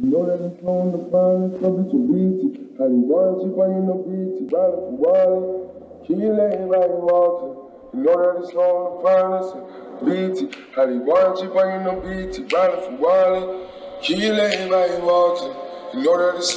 Know that it's it's a weedy. How you buying no beats, riding for Wally. Kill everybody walking. You know it's on the finest beats. How you want you buying no beats, riding for Wally. Kill everybody. You know it's